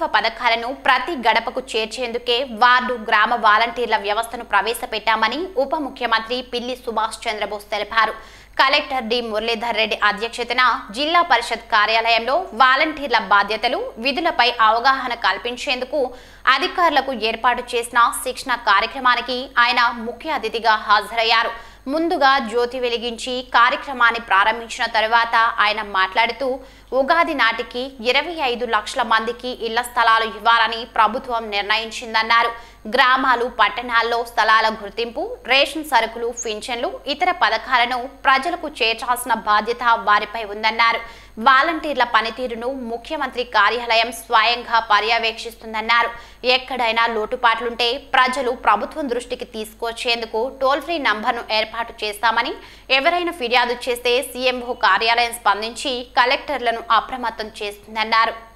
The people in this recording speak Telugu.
ప్రభుత్వ పథకాలను ప్రతి గడపకు చేర్చేందుకే వార్డు గ్రామ వాలంటీర్ల వ్యవస్థను ప్రవేశపెట్టామని ఉప ముఖ్యమంత్రి పిల్లి సుభాష్ చంద్రబోస్ తెలిపారు. Collector D. మురళీధర్ రెడ్డి అధ్యక్షతన జిల్లా పరిషత్ కార్యాలయంలో వాలంటీర్ల బాధ్యతలు విధులపై అవగాహన కల్పించేందుకు అధికారులకు ఏర్పాటు చేసిన శిక్షణ కార్యక్రమానికి ఆయన ముఖ్య అతిథిగా హాజరయ్యారు. ముందుగా జ్యోతి వెలిగించి కార్యక్రమాన్ని ప్రారంభించిన తరువాత ఆయన మాట్లాడుతూ ఉగాది నాటికి ఇరవై ఐదు లక్షల మందికి ఇళ్ళ స్థలాలు ఇవ్వాలని ప్రభుత్వం నిర్ణయించిందన్నారు. గ్రామాలు పట్టణాల్లో స్థలాల గుర్తింపు రేషన్ సరుకులు పింఛన్లు ఇతర పథకాలను ప్రజలకు చేర్చాల్సిన బాధ్యత వారిపై ఉందన్నారు. వాలంటీర్ల పనితీరును ముఖ్యమంత్రి కార్యాలయం స్వయంగా పర్యవేక్షిస్తుందన్నారు. ఎక్కడైనా లోటుపాట్లుంటే ప్రజలు ప్రభుత్వం దృష్టికి తీసుకొచ్చేందుకు టోల్ ఫ్రీ నంబర్ను ఏర్పాటు చేస్తామని ఎవరైనా ఫిర్యాదు చేస్తే సీఎంఓ కార్యాలయం స్పందించి కలెక్టర్లను అప్రమత్తం చేస్తుందన్నారు.